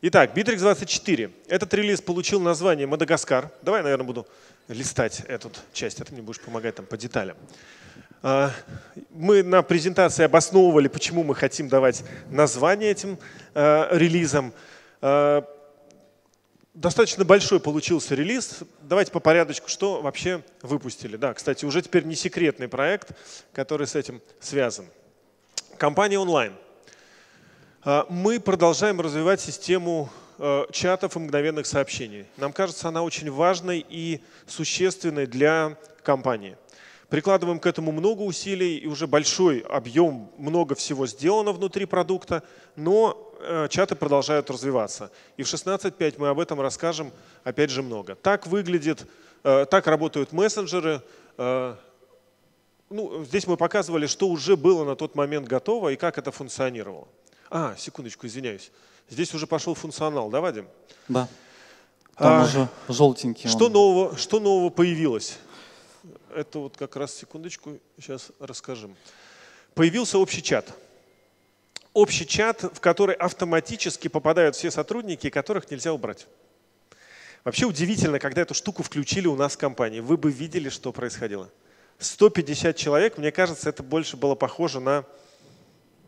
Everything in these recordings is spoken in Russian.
Итак, Bittrex 24. Этот релиз получил название Мадагаскар. Давай, наверное, буду листать эту часть, а ты мне будешь помогать там по деталям. А, мы на презентации обосновывали, почему мы хотим давать название этим а, релизам. А, достаточно большой получился релиз. Давайте по порядочку, что вообще выпустили. Да, кстати, уже теперь не секретный проект, который с этим связан. Компания онлайн. Мы продолжаем развивать систему чатов и мгновенных сообщений. Нам кажется, она очень важной и существенной для компании. Прикладываем к этому много усилий и уже большой объем, много всего сделано внутри продукта, но э, чаты продолжают развиваться. И в 16.5 мы об этом расскажем опять же много. Так выглядит, э, так работают мессенджеры. Э, ну, здесь мы показывали, что уже было на тот момент готово и как это функционировало. А, секундочку, извиняюсь. Здесь уже пошел функционал, да, Вадим? Да. Там а, уже желтенький. Что нового, что нового появилось? это вот как раз секундочку, сейчас расскажем. Появился общий чат. Общий чат, в который автоматически попадают все сотрудники, которых нельзя убрать. Вообще удивительно, когда эту штуку включили у нас в компании. Вы бы видели, что происходило. 150 человек, мне кажется, это больше было похоже на,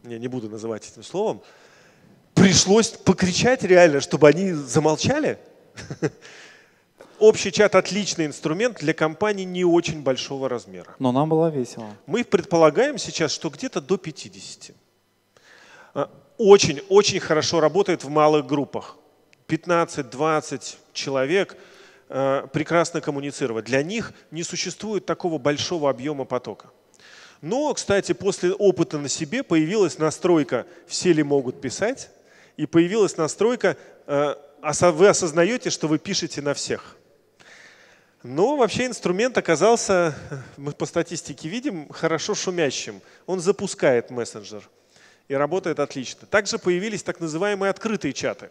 не, не буду называть этим словом, пришлось покричать реально, чтобы они замолчали. Общий чат отличный инструмент для компаний не очень большого размера. Но нам было весело. Мы предполагаем сейчас, что где-то до 50. Очень-очень а, хорошо работает в малых группах. 15-20 человек а, прекрасно коммуницировать. Для них не существует такого большого объема потока. Но, кстати, после опыта на себе появилась настройка «все ли могут писать?» и появилась настройка а, «вы осознаете, что вы пишете на всех». Но вообще инструмент оказался, мы по статистике видим, хорошо шумящим. Он запускает мессенджер и работает отлично. Также появились так называемые открытые чаты.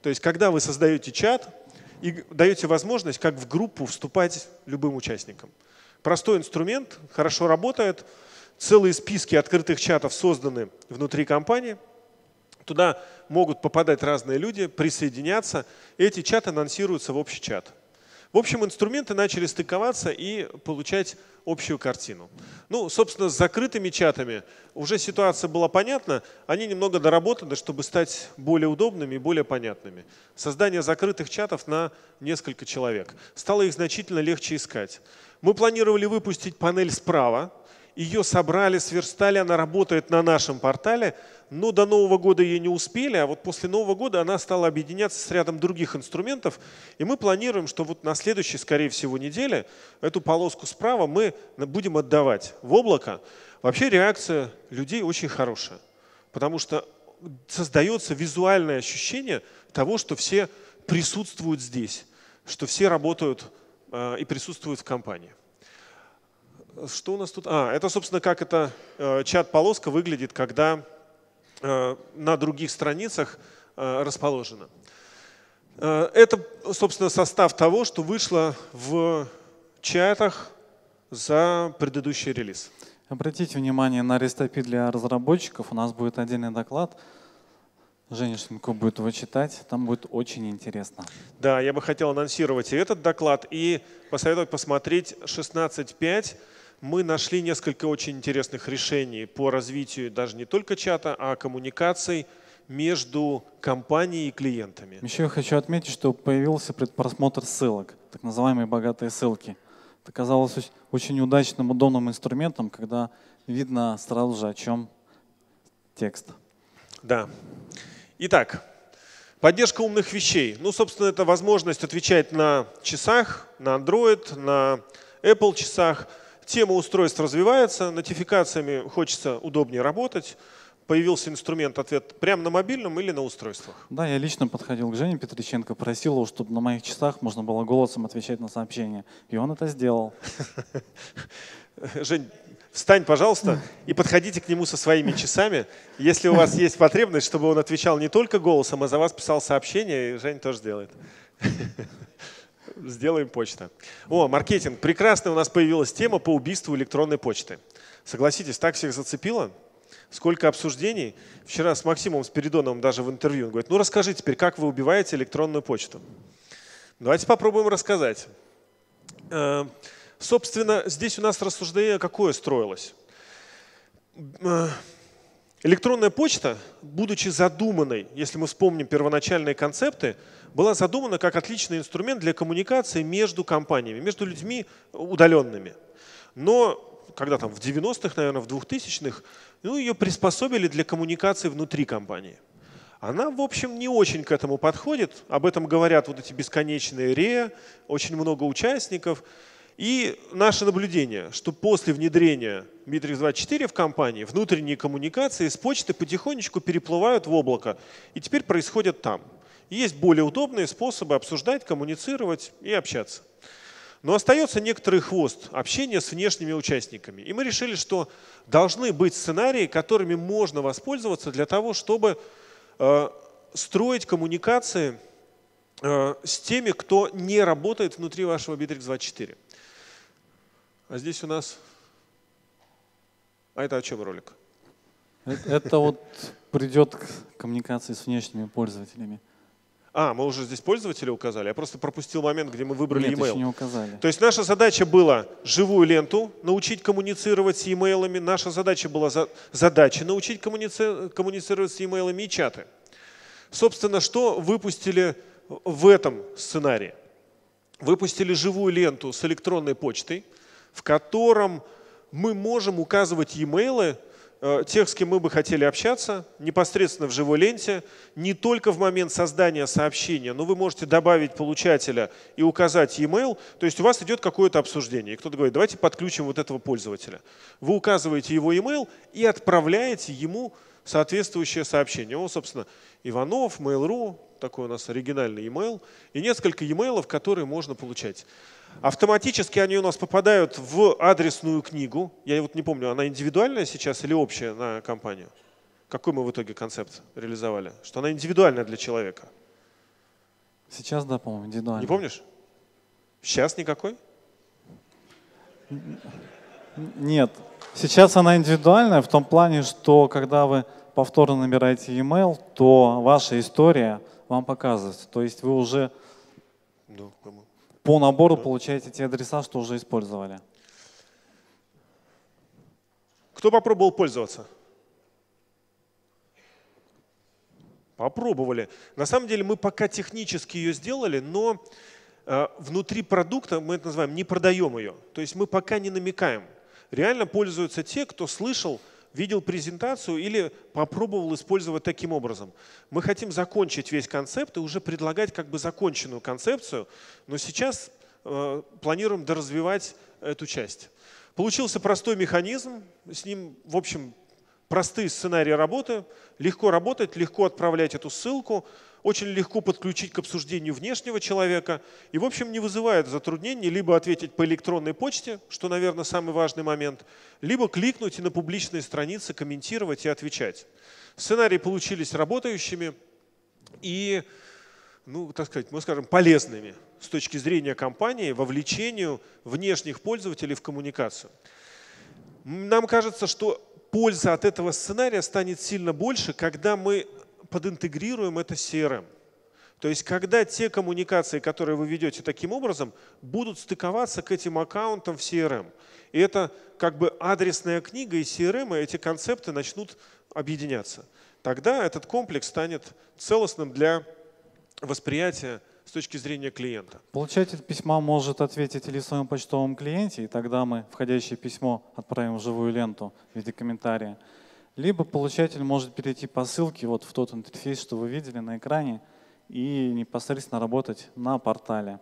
То есть когда вы создаете чат и даете возможность как в группу вступать любым участникам. Простой инструмент, хорошо работает. Целые списки открытых чатов созданы внутри компании. Туда могут попадать разные люди, присоединяться. Эти чаты анонсируются в общий чат. В общем, инструменты начали стыковаться и получать общую картину. Ну, собственно, с закрытыми чатами уже ситуация была понятна. Они немного доработаны, чтобы стать более удобными и более понятными. Создание закрытых чатов на несколько человек. Стало их значительно легче искать. Мы планировали выпустить панель справа, ее собрали, сверстали, она работает на нашем портале, но до Нового года ее не успели, а вот после Нового года она стала объединяться с рядом других инструментов, и мы планируем, что вот на следующей, скорее всего, неделе эту полоску справа мы будем отдавать в облако. Вообще реакция людей очень хорошая, потому что создается визуальное ощущение того, что все присутствуют здесь, что все работают э, и присутствуют в компании. Что у нас тут? А, это, собственно, как эта э, чат-полоска выглядит, когда э, на других страницах э, расположена. Э, это, собственно, состав того, что вышло в чатах за предыдущий релиз. Обратите внимание на рестопи для разработчиков. У нас будет отдельный доклад. Женя Шенко будет его читать, там будет очень интересно. Да, я бы хотел анонсировать и этот доклад, и посоветовать посмотреть 16.5 мы нашли несколько очень интересных решений по развитию даже не только чата, а коммуникаций между компанией и клиентами. Еще я хочу отметить, что появился предпросмотр ссылок, так называемые богатые ссылки. Это казалось очень удачным, удобным инструментом, когда видно сразу же, о чем текст. Да. Итак, поддержка умных вещей. Ну, собственно, это возможность отвечать на часах, на Android, на Apple часах – Тема устройств развивается, нотификациями хочется удобнее работать. Появился инструмент ответ прямо на мобильном или на устройствах. Да, я лично подходил к Жене Петриченко, просил его, чтобы на моих часах можно было голосом отвечать на сообщения. И он это сделал. Жень, встань, пожалуйста, и подходите к нему со своими часами. Если у вас есть потребность, чтобы он отвечал не только голосом, а за вас писал сообщения, Жень тоже сделает. Сделаем почта. О, маркетинг. Прекрасная у нас появилась тема по убийству электронной почты. Согласитесь, так всех зацепило? сколько обсуждений. Вчера с Максимом Спиридоновым даже в интервью он говорит, ну расскажи теперь, как вы убиваете электронную почту. Давайте попробуем рассказать. Э, собственно, здесь у нас рассуждение какое строилось. Электронная почта, будучи задуманной, если мы вспомним первоначальные концепты, была задумана как отличный инструмент для коммуникации между компаниями, между людьми удаленными. Но когда там в 90-х, наверное, в 2000-х, ну, ее приспособили для коммуникации внутри компании. Она, в общем, не очень к этому подходит. Об этом говорят вот эти бесконечные РЕ, очень много участников. И наше наблюдение, что после внедрения Bittrex24 в компании внутренние коммуникации с почты потихонечку переплывают в облако и теперь происходят там. Есть более удобные способы обсуждать, коммуницировать и общаться. Но остается некоторый хвост общения с внешними участниками. И мы решили, что должны быть сценарии, которыми можно воспользоваться для того, чтобы э, строить коммуникации э, с теми, кто не работает внутри вашего Bittrex24. А здесь у нас... А это о чем ролик? Это, это вот придет к коммуникации с внешними пользователями. А, мы уже здесь пользователя указали. Я просто пропустил момент, где мы выбрали Нет, email. не указали. То есть наша задача была живую ленту научить коммуницировать с e-mailами. Наша задача была за, задача научить коммуници, коммуницировать с e-mailами и чаты. Собственно, что выпустили в этом сценарии? Выпустили живую ленту с электронной почтой, в котором мы можем указывать e-mail Э, тех, с кем мы бы хотели общаться, непосредственно в живой ленте, не только в момент создания сообщения, но вы можете добавить получателя и указать e-mail, то есть у вас идет какое-то обсуждение, и кто-то говорит, давайте подключим вот этого пользователя. Вы указываете его e-mail и отправляете ему соответствующее сообщение. Он, собственно, Иванов, Mail.ru, такой у нас оригинальный e-mail, и несколько e-mailов, которые можно получать. Автоматически они у нас попадают в адресную книгу. Я вот не помню, она индивидуальная сейчас или общая на компанию? Какой мы в итоге концепт реализовали? Что она индивидуальная для человека. Сейчас, да, по-моему, индивидуальная. Не помнишь? Сейчас никакой? Нет. Сейчас она индивидуальная в том плане, что когда вы повторно набираете e-mail, то ваша история вам показывается. То есть вы уже ну, по набору получаете те адреса, что уже использовали. Кто попробовал пользоваться? Попробовали. На самом деле мы пока технически ее сделали, но э, внутри продукта мы это называем не продаем ее. То есть мы пока не намекаем. Реально пользуются те, кто слышал видел презентацию или попробовал использовать таким образом. Мы хотим закончить весь концепт и уже предлагать как бы законченную концепцию, но сейчас э, планируем доразвивать эту часть. Получился простой механизм, с ним, в общем, простые сценарии работы, легко работать, легко отправлять эту ссылку, очень легко подключить к обсуждению внешнего человека и, в общем, не вызывает затруднений либо ответить по электронной почте, что, наверное, самый важный момент, либо кликнуть и на публичные страницы комментировать и отвечать. Сценарии получились работающими и, ну, так сказать, мы скажем, полезными с точки зрения компании вовлечению внешних пользователей в коммуникацию. Нам кажется, что польза от этого сценария станет сильно больше, когда мы подинтегрируем это CRM. То есть когда те коммуникации, которые вы ведете таким образом, будут стыковаться к этим аккаунтам в CRM. И это как бы адресная книга и CRM, и эти концепты начнут объединяться. Тогда этот комплекс станет целостным для восприятия с точки зрения клиента. Получатель письма может ответить или в своем почтовом клиенте, и тогда мы входящее письмо отправим в живую ленту в виде комментария. Либо получатель может перейти по ссылке вот в тот интерфейс, что вы видели на экране, и непосредственно работать на портале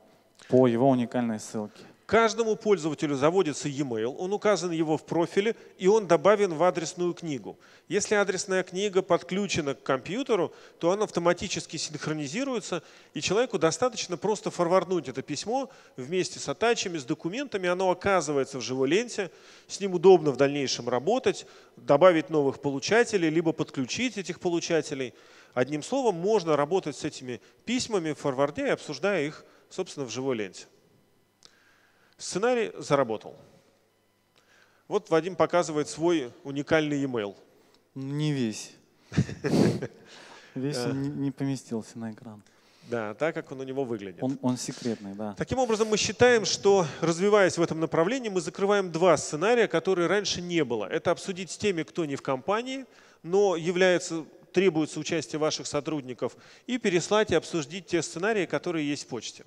по его уникальной ссылке. Каждому пользователю заводится e-mail, он указан его в профиле, и он добавлен в адресную книгу. Если адресная книга подключена к компьютеру, то она автоматически синхронизируется, и человеку достаточно просто форварднуть это письмо вместе с атачами, с документами, оно оказывается в живой ленте, с ним удобно в дальнейшем работать, добавить новых получателей, либо подключить этих получателей. Одним словом, можно работать с этими письмами в форварде, обсуждая их, собственно, в живой ленте. Сценарий заработал. Вот Вадим показывает свой уникальный e-mail. Не весь. Весь он не, не поместился на экран. Да, так как он у него выглядит. Он, он секретный, да. Таким образом, мы считаем, что развиваясь в этом направлении, мы закрываем два сценария, которые раньше не было. Это обсудить с теми, кто не в компании, но является, требуется участие ваших сотрудников, и переслать и обсудить те сценарии, которые есть в почте.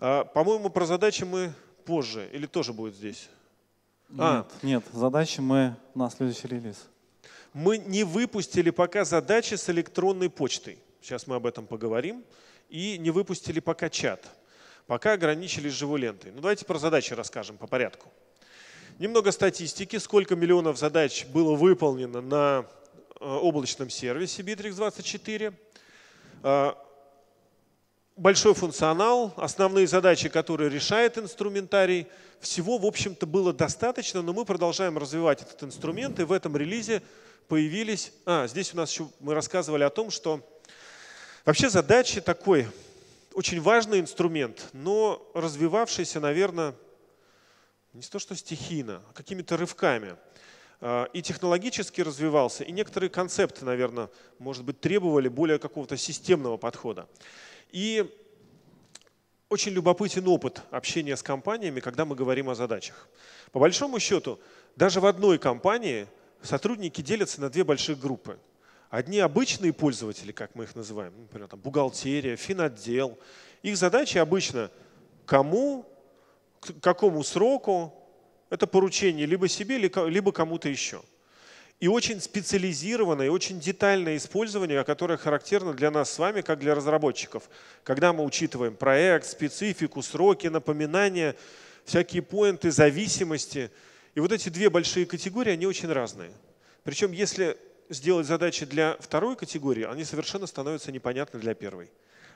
А, По-моему, про задачи мы позже, или тоже будет здесь? А. Нет, нет, задачи мы на следующий релиз. Мы не выпустили пока задачи с электронной почтой. Сейчас мы об этом поговорим. И не выпустили пока чат. Пока ограничились живой лентой. Ну давайте про задачи расскажем по порядку. Немного статистики, сколько миллионов задач было выполнено на э, облачном сервисе Bittrex24. Большой функционал, основные задачи, которые решает инструментарий. Всего, в общем-то, было достаточно, но мы продолжаем развивать этот инструмент, и в этом релизе появились... А, здесь у нас еще мы рассказывали о том, что вообще задачи такой очень важный инструмент, но развивавшийся, наверное, не то что стихийно, а какими-то рывками. А, И технологически развивался, и некоторые концепты, наверное, может быть, требовали более какого-то системного подхода. И очень любопытен опыт общения с компаниями, когда мы говорим о задачах. По большому счету, даже в одной компании сотрудники делятся на две больших группы. Одни обычные пользователи, как мы их называем, например, там, бухгалтерия, финотдел. Их задачи обычно кому, к какому сроку это поручение либо себе, ли- либо кому-то еще. И очень специализированное, и очень детальное использование, которое характерно для нас с вами, как для разработчиков. Когда мы учитываем проект, специфику, сроки, напоминания, всякие поинты, зависимости. И вот эти две большие категории, они очень разные. Причем если сделать задачи для второй категории, они совершенно становятся непонятны для первой.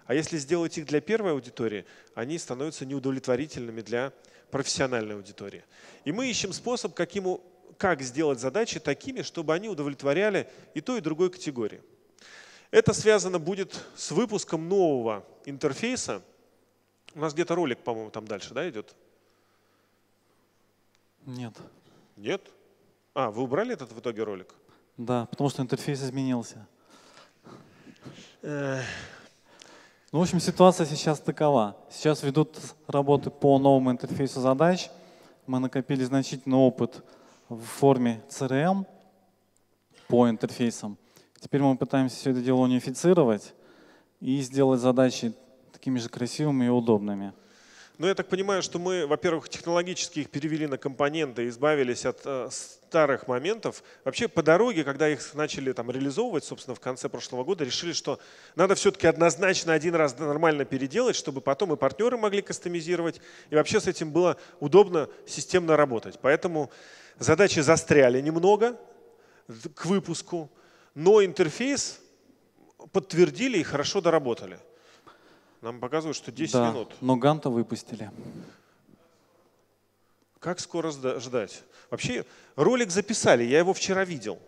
А если сделать их для первой аудитории, они становятся неудовлетворительными для профессиональной аудитории. И мы ищем способ, каким, как сделать задачи такими, чтобы они удовлетворяли и той, и другой категории. Это связано будет с выпуском нового интерфейса. У нас где-то ролик, по-моему, там дальше да, идет? Нет. Нет? А, вы убрали этот в итоге ролик? Да, потому что интерфейс изменился. Ну, в общем, ситуация сейчас такова. Сейчас ведут работы по новому интерфейсу задач. Мы накопили значительный опыт в форме CRM по интерфейсам. Теперь мы пытаемся все это дело унифицировать и сделать задачи такими же красивыми и удобными. Ну, я так понимаю, что мы, во-первых, технологически их перевели на компоненты, избавились от э, старых моментов. Вообще по дороге, когда их начали там реализовывать, собственно, в конце прошлого года, решили, что надо все-таки однозначно один раз нормально переделать, чтобы потом и партнеры могли кастомизировать, и вообще с этим было удобно системно работать. Поэтому задачи застряли немного к выпуску, но интерфейс подтвердили и хорошо доработали. Нам показывают, что 10 да, минут. но Ганта выпустили. Как скоро ждать? Вообще, ролик записали, я его вчера видел.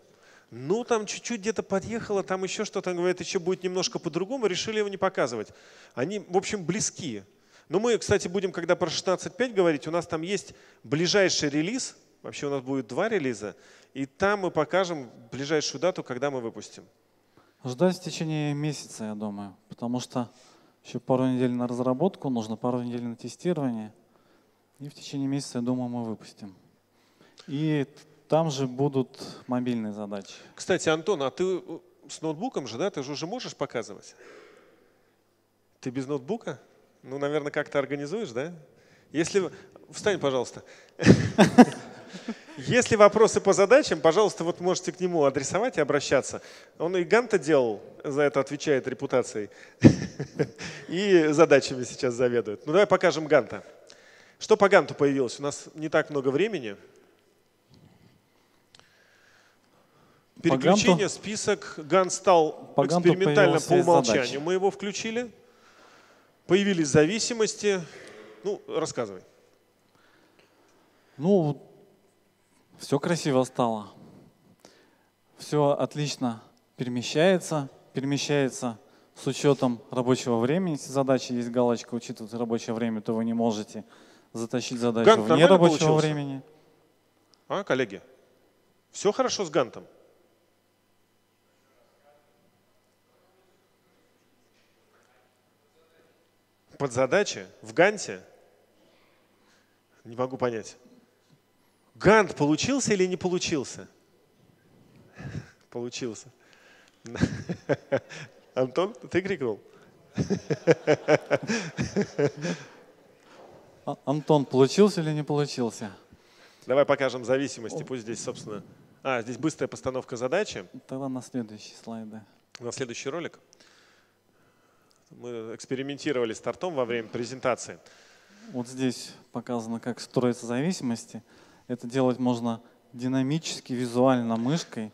Ну, там чуть-чуть где-то подъехало, там еще что-то, говорит, еще будет немножко по-другому, решили его не показывать. Они, в общем, близки. Но мы, кстати, будем, когда про 16.5 говорить, у нас там есть ближайший релиз, вообще у нас будет два релиза, и там мы покажем ближайшую дату, когда мы выпустим. Ждать в течение месяца, я думаю, потому что еще пару недель на разработку, нужно пару недель на тестирование. И в течение месяца, я думаю, мы выпустим. И там же будут мобильные задачи. Кстати, Антон, а ты э, с ноутбуком же, да? Ты же уже можешь показывать? Ты без ноутбука? Ну, наверное, как-то организуешь, да? Если... Встань, пожалуйста. Если вопросы по задачам, пожалуйста, вот можете к нему адресовать и обращаться. Он и Ганта делал, за это отвечает репутацией, и задачами сейчас заведует. Ну давай покажем Ганта. Что по Ганту появилось? У нас не так много времени. Переключение, список. Гант стал По экспериментально по умолчанию. Мы его включили. Появились зависимости. Ну, рассказывай. Ну, все красиво стало. Все отлично перемещается, перемещается с учетом рабочего времени. Если задача есть галочка учитывать рабочее время, то вы не можете затащить задачу Гант вне рабочего получился? времени. А, коллеги, все хорошо с Гантом? Под задачи в Ганте? Не могу понять. Гант получился или не получился? Получился. Антон, ты крикнул? А- Антон, получился или не получился? Давай покажем зависимости. Пусть здесь, собственно... А, здесь быстрая постановка задачи. Тогда на следующий слайды. На следующий ролик. Мы экспериментировали с тортом во время презентации. Вот здесь показано, как строятся зависимости. Это делать можно динамически, визуально мышкой.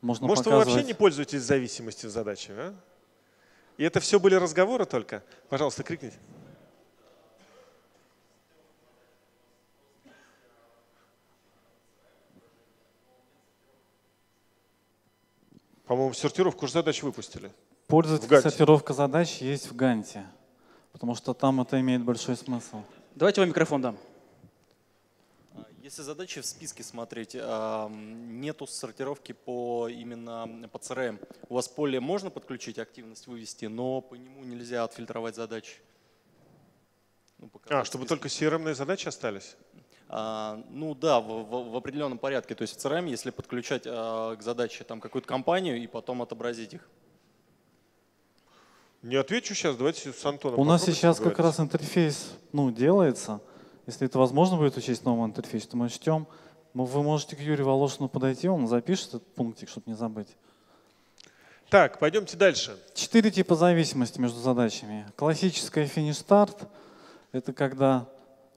Можно Может, вы показывать... вообще не пользуетесь зависимостью задачи, а? И это все были разговоры только? Пожалуйста, крикните. По-моему, сортировку же задач выпустили. В Пользовательская Ганте. сортировка задач есть в Ганте, потому что там это имеет большой смысл. Давайте вам микрофон дам. Если задачи в списке смотреть, нету сортировки по именно по CRM. У вас поле можно подключить, активность вывести, но по нему нельзя отфильтровать задачи. Ну, А, чтобы только CRM-ные задачи остались? А, ну да, в, в- в определенном порядке. То есть в CRM, если подключать а, к задаче там какую-то компанию и потом отобразить их. Не отвечу сейчас, давайте с Антоном У нас сейчас как раз интерфейс ну, делается. Если это возможно будет учесть в новом интерфейсе, то мы учтем. Вы можете к Юрию Волошину подойти, он запишет этот пунктик, чтобы не забыть. Так, пойдемте дальше. Четыре типа зависимости между задачами. Классическая финиш-старт – это когда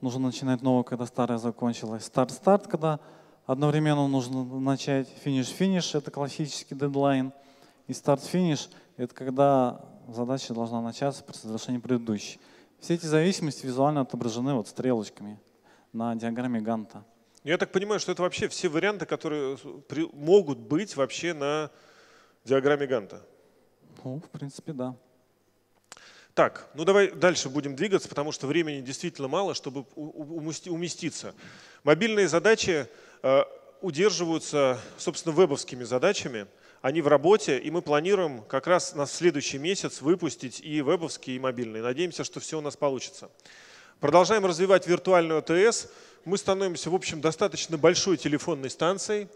нужно начинать новое, когда старое закончилось. Старт-старт, когда одновременно нужно начать финиш-финиш – это классический дедлайн. И старт-финиш – это когда задача должна начаться при завершении предыдущей. Все эти зависимости визуально отображены вот стрелочками на диаграмме Ганта. Я так понимаю, что это вообще все варианты, которые при- могут быть вообще на диаграмме Ганта. Ну, в принципе, да. Так, ну давай дальше будем двигаться, потому что времени действительно мало, чтобы уместиться. Мобильные задачи э, удерживаются, собственно, вебовскими задачами. Они в работе, и мы планируем как раз на следующий месяц выпустить и вебовские, и мобильные. Надеемся, что все у нас получится. Продолжаем развивать виртуальную АТС. Мы становимся, в общем, достаточно большой телефонной станцией.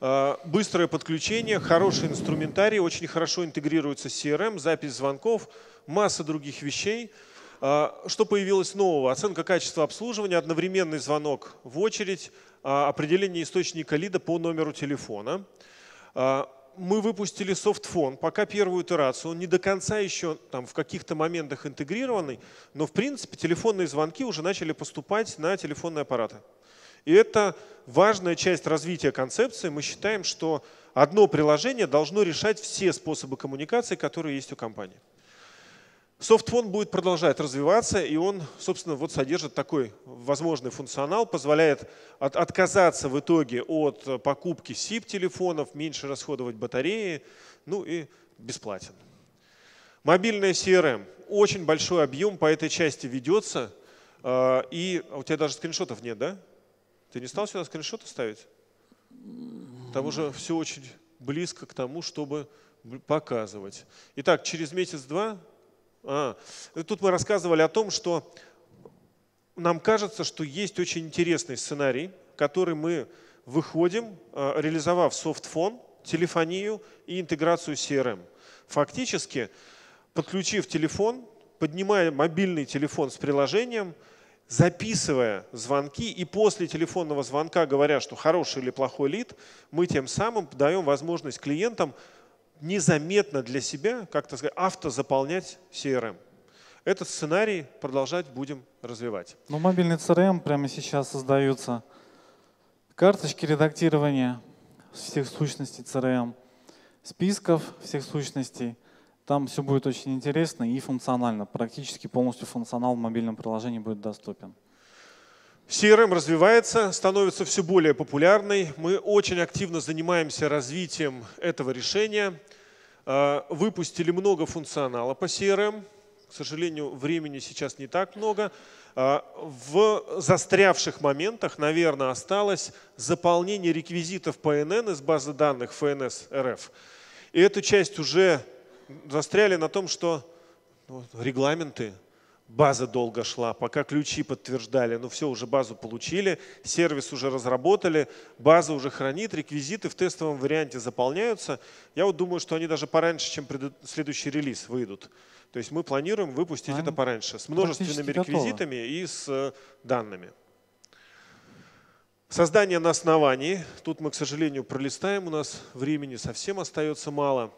Э, Быстрое подключение, хороший инструментарий, очень хорошо интегрируется с CRM, запись звонков, масса других вещей. Э, Что появилось нового? Оценка качества обслуживания, одновременный звонок в очередь, э, определение источника лида по номеру телефона. Мы выпустили софтфон, пока первую итерацию. Он не до конца еще там, в каких-то моментах интегрированный, но в принципе телефонные звонки уже начали поступать на телефонные аппараты. И это важная часть развития концепции. Мы считаем, что одно приложение должно решать все способы коммуникации, которые есть у компании. Софтфон будет продолжать развиваться, и он, собственно, вот содержит такой возможный функционал, позволяет от- отказаться в итоге от покупки SIP-телефонов, меньше расходовать батареи, ну и бесплатен. Мобильная CRM. Очень большой объем по этой части ведется, э, и а у тебя даже скриншотов нет, да? Ты не стал сюда скриншоты ставить? Там уже все очень близко к тому, чтобы показывать. Итак, через месяц-два а, тут мы рассказывали о том, что нам кажется, что есть очень интересный сценарий, который мы выходим, а, реализовав софтфон, телефонию и интеграцию CRM. Фактически, подключив телефон, поднимая мобильный телефон с приложением, записывая звонки и после телефонного звонка говоря, что хороший или плохой лид, мы тем самым даем возможность клиентам незаметно для себя, как то сказать, автозаполнять CRM. Этот сценарий продолжать будем развивать. Ну, мобильный CRM прямо сейчас создаются карточки редактирования всех сущностей CRM, списков всех сущностей. Там все будет очень интересно и функционально. Практически полностью функционал в мобильном приложении будет доступен. CRM развивается, становится все более популярной. Мы очень активно занимаемся развитием этого решения. Э, Выпустили много функционала по CRM. К сожалению, времени сейчас не так много. Э, В застрявших моментах, наверное, осталось заполнение реквизитов по НН из базы данных ФНС РФ. И эту часть уже застряли на том, что ну, регламенты, база долго шла, пока ключи подтверждали, ну все, уже базу получили, сервис уже разработали, база уже хранит, реквизиты в тестовом варианте заполняются. Я вот думаю, что они даже пораньше, чем следующий релиз выйдут. То есть мы планируем выпустить а, это пораньше, с множественными реквизитами готово. и с э, данными. Создание на основании. Тут мы, к сожалению, пролистаем, у нас времени совсем остается мало.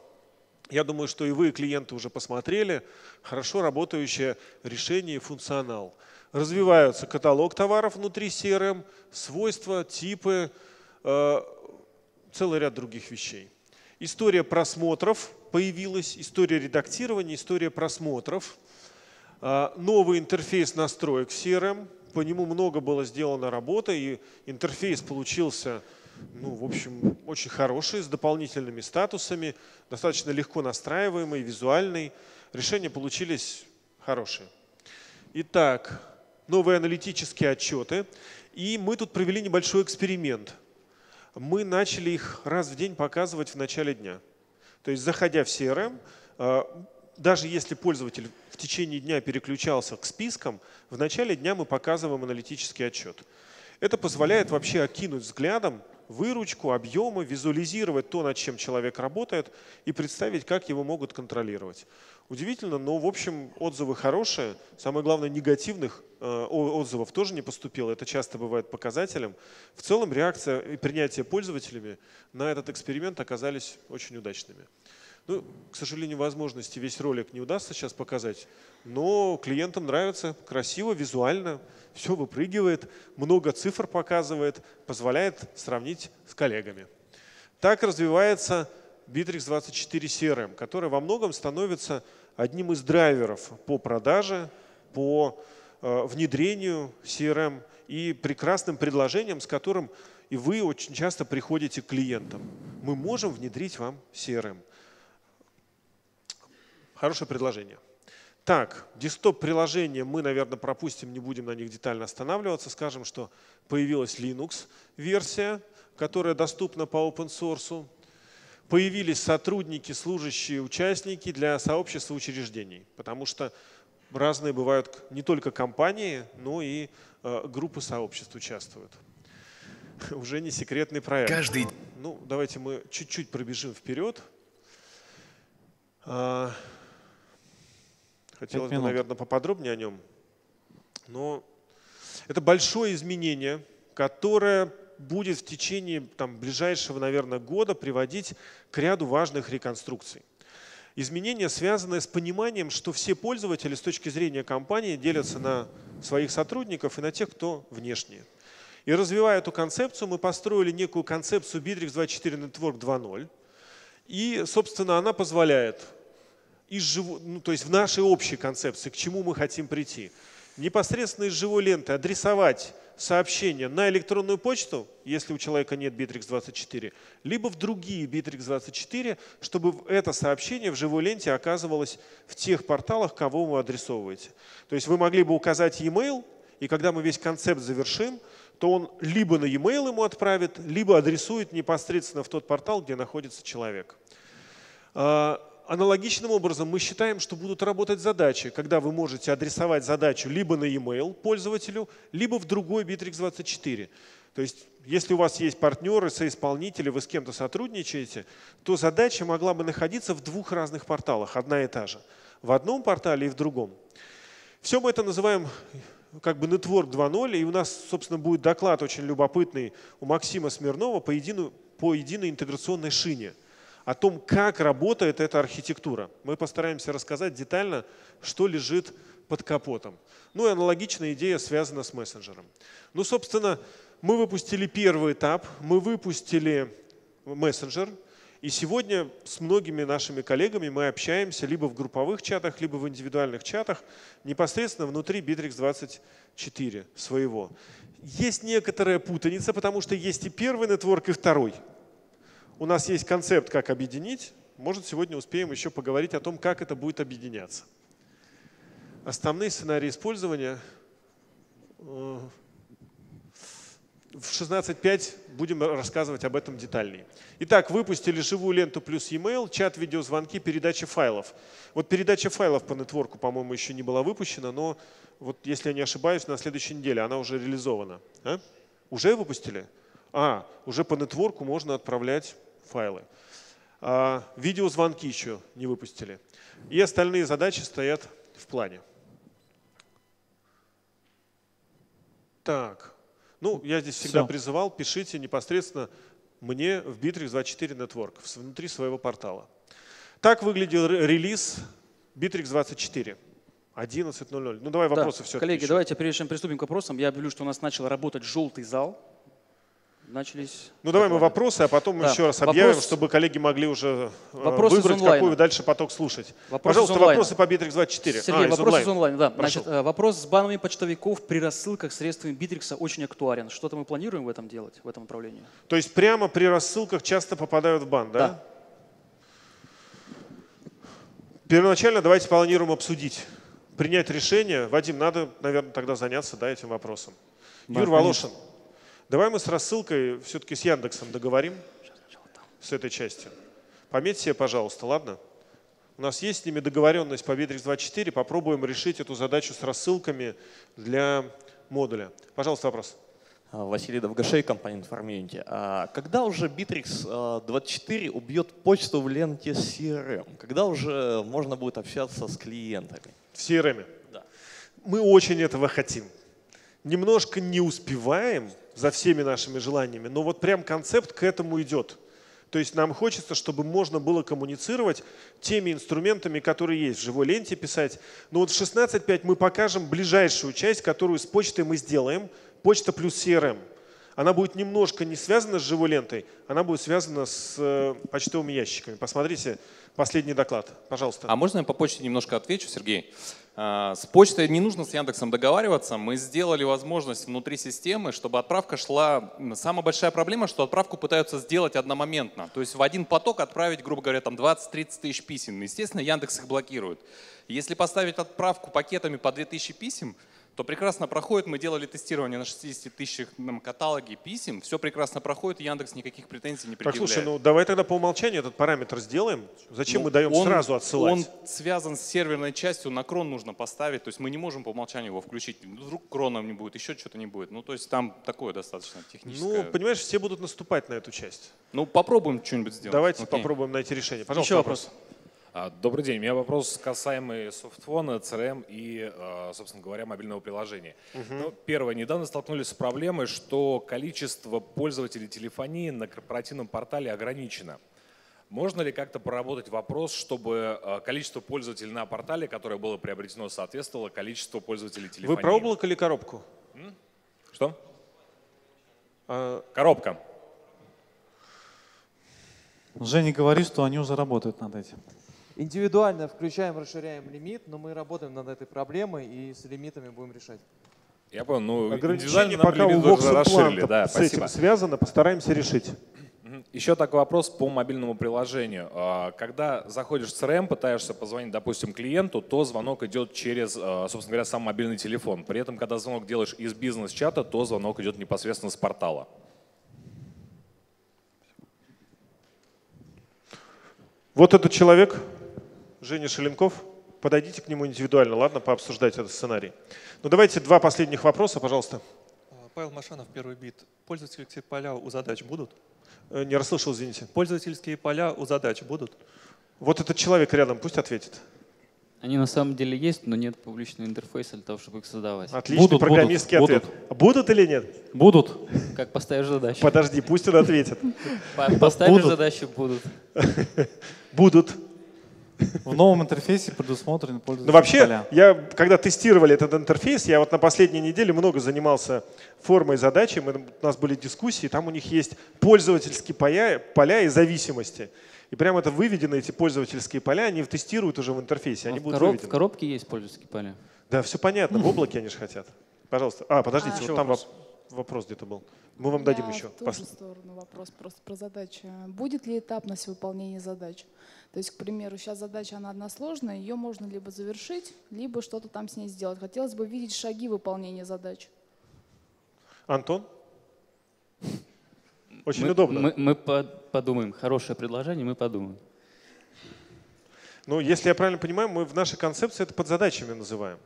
Я думаю, что и вы, клиенты, уже посмотрели. Хорошо работающее решение и функционал. Развиваются каталог товаров внутри CRM, свойства, типы, э, целый ряд других вещей. История просмотров появилась, история редактирования, история просмотров. Э, новый интерфейс настроек CRM, по нему много было сделано работы, и интерфейс получился ну, в общем, очень хороший, с дополнительными статусами, достаточно легко настраиваемый, визуальный. Решения получились хорошие. Итак, новые аналитические отчеты. И мы тут провели небольшой эксперимент. Мы начали их раз в день показывать в начале дня. То есть, заходя в CRM, э, даже если пользователь в течение дня переключался к спискам, в начале дня мы показываем аналитический отчет. Это позволяет вообще окинуть взглядом выручку, объемы, визуализировать то, над чем человек работает и представить, как его могут контролировать. Удивительно, но в общем отзывы хорошие. Самое главное, негативных э, отзывов тоже не поступило. Это часто бывает показателем. В целом реакция и принятие пользователями на этот эксперимент оказались очень удачными. Ну, к сожалению, возможности весь ролик не удастся сейчас показать, но клиентам нравится, красиво, визуально, все выпрыгивает, много цифр показывает, позволяет сравнить с коллегами. Так развивается Bittrex 24 CRM, который во многом становится одним из драйверов по продаже, по э, внедрению CRM и прекрасным предложением, с которым и вы очень часто приходите к клиентам. Мы можем внедрить вам CRM. Хорошее предложение. Так, десктоп-приложения мы, наверное, пропустим, не будем на них детально останавливаться. Скажем, что появилась Linux-версия, которая доступна по open source. Появились сотрудники, служащие, участники для сообщества учреждений, потому что разные бывают не только компании, но и э, группы сообществ участвуют. Уже не секретный проект. Каждый... Ну, давайте мы чуть-чуть пробежим вперед. Хотелось бы, наверное, поподробнее о нем. Но это большое изменение, которое будет в течение там, ближайшего, наверное, года приводить к ряду важных реконструкций. Изменения, связанные с пониманием, что все пользователи с точки зрения компании делятся на своих сотрудников и на тех, кто внешние. И развивая эту концепцию, мы построили некую концепцию Bittrex 24 Network 2.0. И, собственно, она позволяет из живо, ну, то есть в нашей общей концепции, к чему мы хотим прийти. Непосредственно из живой ленты адресовать сообщение на электронную почту, если у человека нет Bittrex24, либо в другие Bittrex24, чтобы это сообщение в живой ленте оказывалось в тех порталах, кого вы адресовываете. То есть вы могли бы указать e-mail, и когда мы весь концепт завершим, то он либо на e-mail ему отправит, либо адресует непосредственно в тот портал, где находится человек. Аналогичным образом мы считаем, что будут работать задачи, когда вы можете адресовать задачу либо на e-mail пользователю, либо в другой Bittrex24. То есть, если у вас есть партнеры, соисполнители, вы с кем-то сотрудничаете, то задача могла бы находиться в двух разных порталах, одна и та же. В одном портале и в другом. Все мы это называем как бы Network 2.0, и у нас, собственно, будет доклад очень любопытный у Максима Смирнова по, единой, по единой интеграционной шине – о том, как работает эта архитектура. Мы постараемся рассказать детально, что лежит под капотом. Ну и аналогичная идея связана с мессенджером. Ну, собственно, мы выпустили первый этап, мы выпустили мессенджер, и сегодня с многими нашими коллегами мы общаемся либо в групповых чатах, либо в индивидуальных чатах, непосредственно внутри Bittrex 24 своего. Есть некоторая путаница, потому что есть и первый нетворк, и второй у нас есть концепт, как объединить. Может, сегодня успеем еще поговорить о том, как это будет объединяться. Основные сценарии использования. Э, в 16.5 будем рассказывать об этом детальнее. Итак, выпустили живую ленту плюс e-mail, чат, видеозвонки, передача файлов. Вот передача файлов по нетворку, по-моему, еще не была выпущена, но вот если я не ошибаюсь, на следующей неделе она уже реализована. А? Уже выпустили? А, уже по нетворку можно отправлять файлы. А, видеозвонки еще не выпустили. И остальные задачи стоят в плане. Так, ну, я здесь всегда Все. призывал, пишите непосредственно мне в Bittrex 24 Network внутри своего портала. Так выглядел релиз Bittrex 24. 11.00. Ну давай вопросы да. все. Коллеги, еще. давайте прежде чем приступим к вопросам, я объявлю, что у нас начал работать желтый зал начались. Ну давай мы вопросы, а потом да. еще раз объявим, Вопрос... чтобы коллеги могли уже э, вопросы выбрать, какой дальше поток слушать. Вопросы Пожалуйста, вопросы по Bittrex 24. Сергей, а, вопрос из онлайн. Да. Значит, э, вопрос с банами почтовиков при рассылках средствами Bittrex очень актуален. Что-то мы планируем в этом делать, в этом направлении? То есть прямо при рассылках часто попадают в бан, да? Да. Первоначально давайте планируем обсудить, принять решение. Вадим, надо, наверное, тогда заняться да, этим вопросом. Да, Юр Волошин. Давай мы с рассылкой все-таки с Яндексом договорим с этой частью. Пометь себе, пожалуйста, ладно? У нас есть с ними договоренность по Bittrex24, попробуем решить эту задачу с рассылками для модуля. Пожалуйста, вопрос. А, Василий Довгашей, компания Informунити. А когда уже Bittrex 24 а, убьет почту в ленте CRM? Когда уже можно будет общаться с клиентами? В CRM? Да. Мы очень этого хотим. Немножко не успеваем, за всеми нашими желаниями, но вот прям концепт к этому идет. То есть нам хочется, чтобы можно было коммуницировать теми инструментами, которые есть. В живой ленте писать. Но вот в 16.5 мы покажем ближайшую часть, которую с почтой мы сделаем. Почта плюс CRM. Она будет немножко не связана с живой лентой, она будет связана с э, почтовыми ящиками. Посмотрите последний доклад, пожалуйста. А можно я по почте немножко отвечу, Сергей? А, с почтой не нужно с Яндексом договариваться. Мы сделали возможность внутри системы, чтобы отправка шла... Самая большая проблема, что отправку пытаются сделать одномоментно. То есть в один поток отправить, грубо говоря, там 20-30 тысяч писем. Естественно, Яндекс их блокирует. Если поставить отправку пакетами по 2000 писем, то прекрасно проходит. Мы делали тестирование на 60 тысячах каталоге писем. Все прекрасно проходит, Яндекс никаких претензий не предъявляет. Так, слушай, ну давай тогда по умолчанию этот параметр сделаем. Зачем ну, мы даем он, сразу отсылать? Он связан с серверной частью, на крон нужно поставить. То есть мы не можем по умолчанию его включить. Вдруг кроном не будет, еще что-то не будет. Ну, то есть там такое достаточно техническое. Ну, понимаешь, все будут наступать на эту часть. Ну, попробуем что-нибудь сделать. Давайте Окей. попробуем найти решение. Пожалуйста, еще вопрос. вопрос. А, добрый день. У меня вопрос касаемый софтфона, CRM и, а, собственно говоря, мобильного приложения. Угу. Ну, первое. Недавно столкнулись с проблемой, что количество пользователей телефонии на корпоративном портале ограничено. Можно ли как-то проработать вопрос, чтобы а, количество пользователей на портале, которое было приобретено, соответствовало количеству пользователей телефонии? Вы про облако или коробку? М? Что? А... Коробка. Женя говорит, что они уже работают над этим. Индивидуально включаем, расширяем лимит, но мы работаем над этой проблемой и с лимитами будем решать. Я понял, ну ограничение пока у Vox расширили, да, с спасибо. этим связано, постараемся решить. Еще такой вопрос по мобильному приложению. А, когда заходишь в CRM, пытаешься позвонить, допустим, клиенту, то звонок идет через, а, собственно говоря, сам мобильный телефон. При этом, когда звонок делаешь из бизнес-чата, то звонок идет непосредственно с портала. Вот этот человек, Женя Шеленков, подойдите к нему индивидуально, ладно, пообсуждать этот сценарий. Ну давайте два последних вопроса, пожалуйста. А, Павел Машанов, первый бит. Пользовательские поля у задач будут? Э, не расслышал, извините. Пользовательские поля у задач будут? Вот этот человек рядом, пусть ответит. Они на самом деле есть, но нет публичного интерфейса для того, чтобы их создавать. Отличный будут, программистский будут, ответ. Будут. будут или нет? Будут. Как поставишь задачу. Подожди, пусть он ответит. Поставишь задачу, будут. Будут. В новом интерфейсе предусмотрены пользовательские Ну вообще, поля. я, когда тестировали этот интерфейс, я вот на последней неделе много занимался формой задачи, мы, у нас были дискуссии, там у них есть пользовательские поля, поля и зависимости. И прямо это выведено, эти пользовательские поля, они тестируют уже в интерфейсе. Они а будут в, короб, в коробке есть пользовательские поля? Да, все понятно, в облаке они же хотят. Пожалуйста. А, подождите, а, вот там вопрос. вопрос где-то был. Мы вам дадим еще. В ту же сторону вопрос просто про задачи. Будет ли этапность выполнения задач? То есть, к примеру, сейчас задача, она односложная, ее можно либо завершить, либо что-то там с ней сделать. Хотелось бы видеть шаги выполнения задач. Антон? Очень мы, удобно. Мы, мы под- подумаем. Хорошее предложение, мы подумаем. Ну, если я правильно понимаю, мы в нашей концепции это под задачами называем.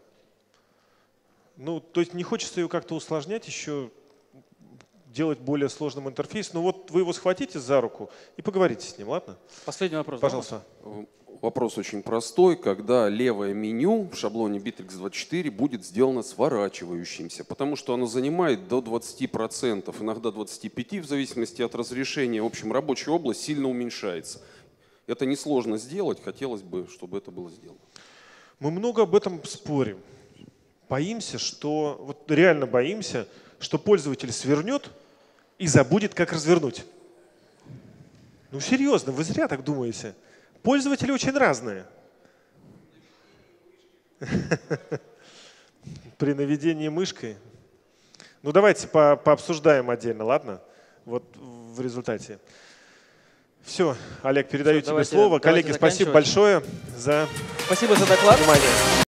Ну, то есть не хочется ее как-то усложнять, еще делать более сложным интерфейс. Ну вот вы его схватите за руку и поговорите с ним, ладно? Последний вопрос. да, Пожалуйста. Вопрос очень простой. Когда левое меню в шаблоне Bittrex24 будет сделано сворачивающимся, потому что оно занимает до 20%, иногда 25% в зависимости от разрешения. В общем, рабочая область сильно уменьшается. Это несложно сделать, хотелось бы, чтобы это было сделано. Мы много об этом спорим. Боимся, что, вот реально боимся, что пользователь свернет и забудет, как развернуть. Ну серьезно, вы зря так думаете. Пользователи очень разные. При наведении мышкой. Ну давайте по пообсуждаем отдельно, ладно? Вот в результате. Все, Олег, передаю Всё, тебе давайте- слово. давайте Коллеги, спасибо большое за Спасибо за доклад. внимание.